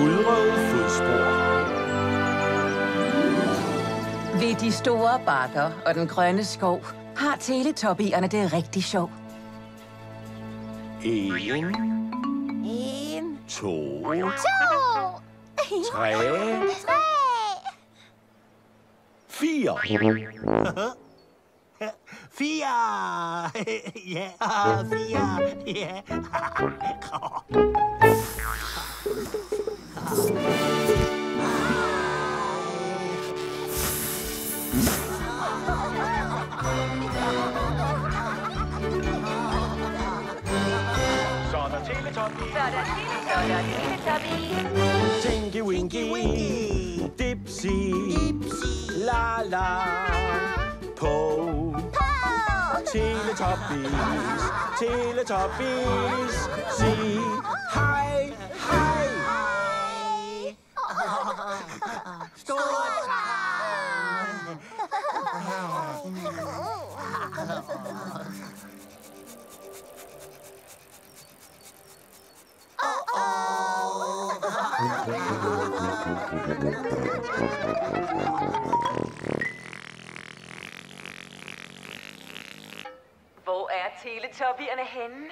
Mudrede fodspor. Ved de store bakker og den grønne skov har teletoppierne det rigtig sjovt. En, En, to, to, tre, tre. fire. Fire! ja, fire! Ja. Tinky Winky. Dipsy. La la. Po. Teletubbies. Teletubbies. Sig hej, hej. Hvor er teletoppierne henne?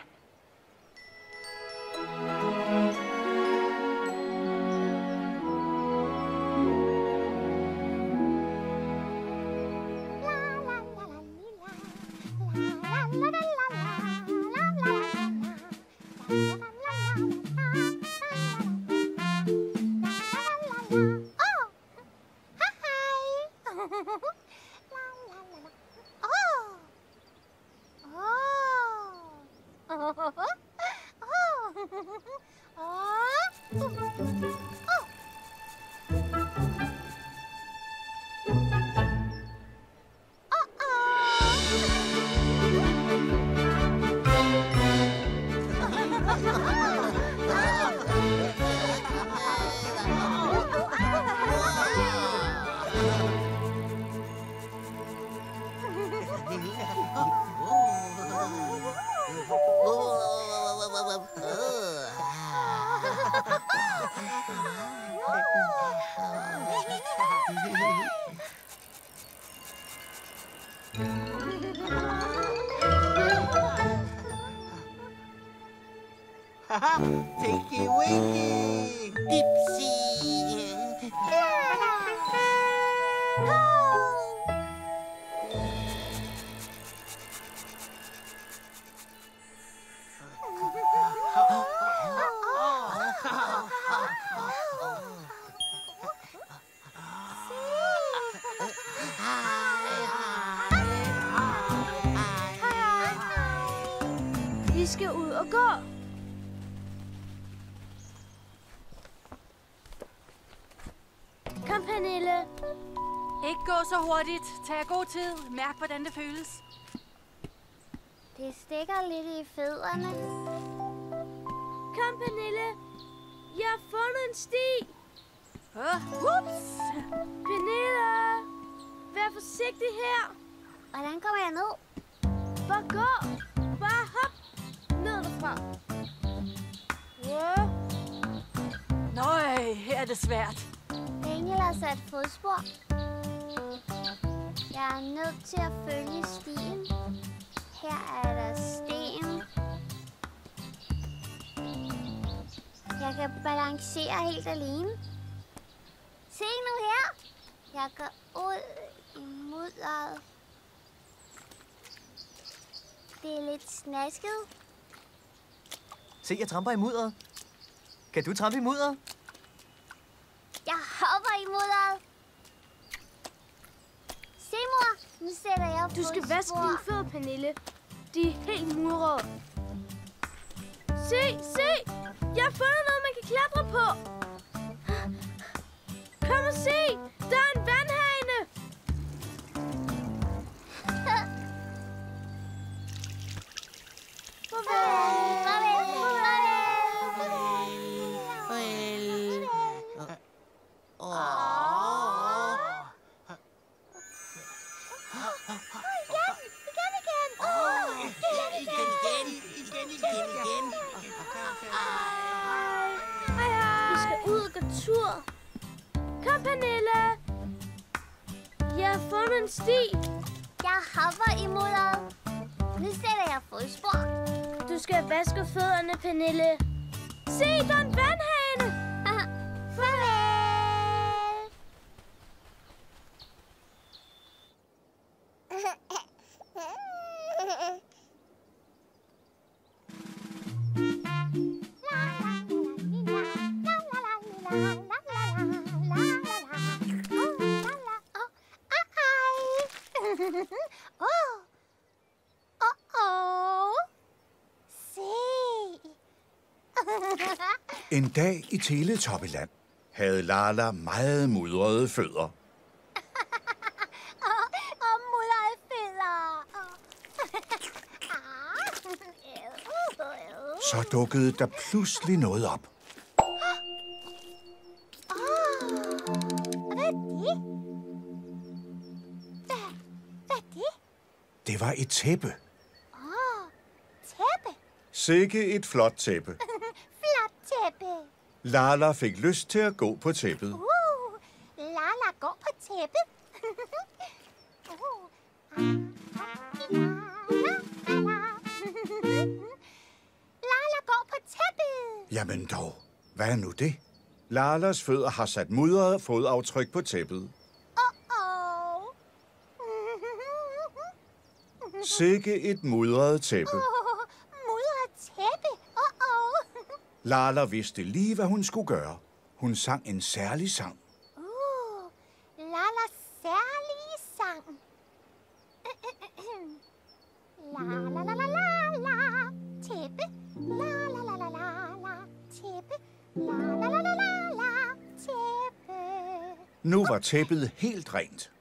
Tinky Winky! Dipsy! Vi skal ud og gå. Pernille. Ikke gå så hurtigt. Tag god tid. Mærk, hvordan det føles. Det stikker lidt i fødderne. Kom, Pernille. Jeg har fundet en sti. Uh, ups. Pernille, vær forsigtig her. Hvordan kommer jeg ned? Bare gå. Bare hop. Ned derfra. Wow. Nøj, her er det svært. Daniel har sat fodspor. Jeg er nødt til at følge stien. Her er der sten. Jeg kan balancere helt alene. Se nu her. Jeg går ud i mudderet. Det er lidt snasket. Se, jeg tramper i mudderet. Kan du trampe i mudderet? Jeg i mudderet. Se, mor. Nu sætter jeg Du skal vaske dine fødder, Pernille. De er helt murrede. Se, se! Jeg har fundet noget, man kan klatre på. Kom og se! Kom, Pernille. Jeg har fundet en sti. Jeg hopper i mudderet. Nu sætter jeg fodspor. Du skal vaske fødderne, Pernille. Se, der er en vandhane. En dag i Teletoppeland havde Lala meget mudrede fødder. Og, og mudrede fødder. Så dukkede der pludselig noget op. Hvad er det? Hvad, hvad det? Det var et tæppe. Åh, tæppe. Sikke et flot tæppe. Lala fik lyst til at gå på tæppet. Uh, Lala går på tæppet. uh. Lala går på tæppet. Jamen dog, hvad er nu det? Lalas fødder har sat mudrede fodaftryk på tæppet. Sikke et mudret tæppe. Uh, mudret tæppe. Åh, åh. Lala vidste lige, hvad hun skulle gøre. Hun sang en særlig sang. Uh, Lalas særlige sang. La la la la la la tæppe. La la la la la la tæppe. La la la la la la tæppe. Nu var tæppet helt rent.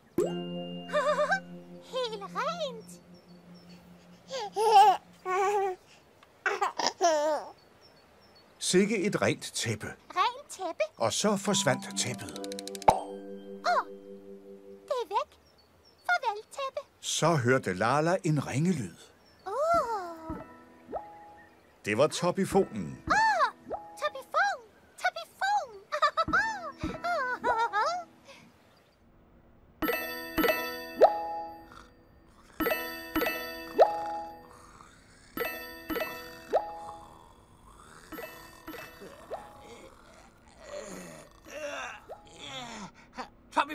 Sikke et rent tæppe. Rent tæppe. Og så forsvandt tæppet. Åh, det er væk. Farvel, tæppe. Så hørte Lala en ringelyd. Uh. Det var topifonen.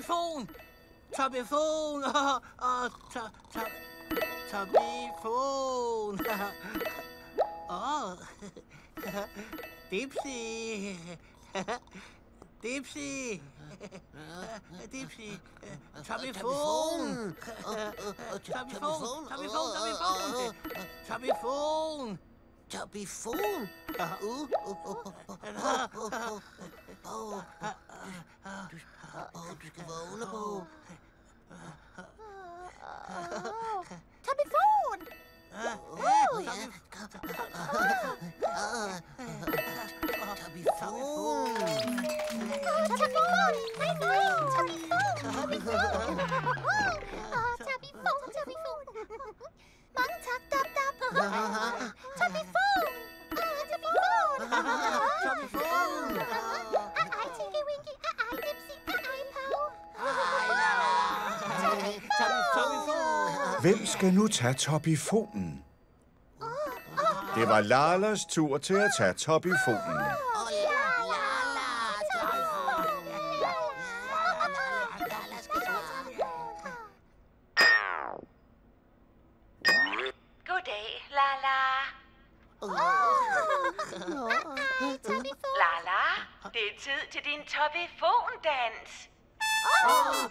Toppifon! Toppifon! Åh, åh, to, to, Toppifon! Åh, Dipsy! Dipsy! Dipsy! Toppifon! Toppifon! Toppifon! Toppifon! Toppifon! Toppifon? Uh, uh, uh, uh, uh, uh, uh, uh. Du, åh, du skal vågne Hvem skal nu tage topifonen? Det var Lalas tur til at tage topifonen. Goddag, Lala. Lala, det er tid til din topifondans. Åh,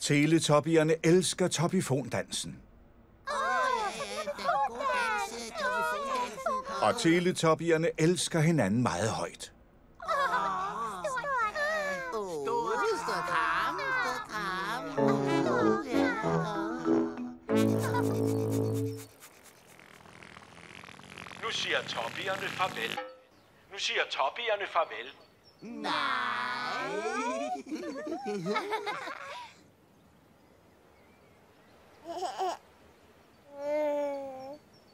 Teletopperne elsker toppifondansen. Og teletopperne elsker hinanden meget højt. Nu siger toppierne farvel. Nu siger toppierne farvel.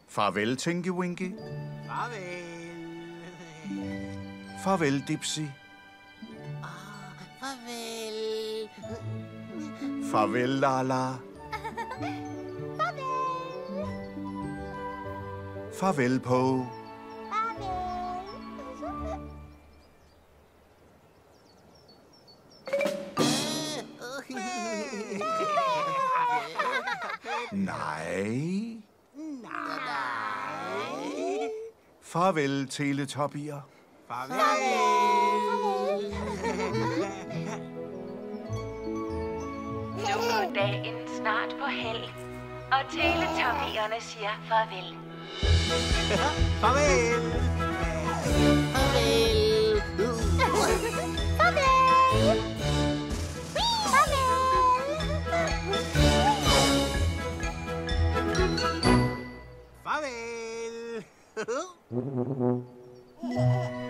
Farvel, Tinky Winky. Farvel. Farvel, Dipsy. Farvel. Farvel, Lala. Farvel, Poe. Farvel, teletoppier. Nu går dagen snart på held, og teletoppierne siger farvel. Farvel. Farvel. Farvel. Farvel!